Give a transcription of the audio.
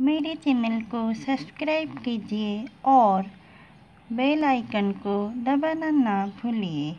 मेरे चैनल को सब्सक्राइब कीजिए और बेल आइकन को दबाना ना भूलिए।